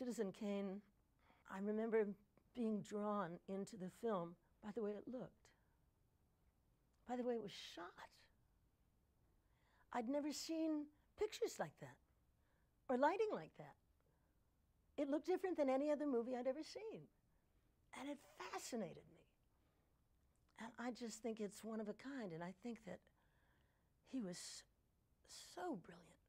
Citizen Kane, I remember being drawn into the film by the way it looked, by the way it was shot. I'd never seen pictures like that or lighting like that. It looked different than any other movie I'd ever seen. And it fascinated me. And I just think it's one of a kind. And I think that he was so brilliant.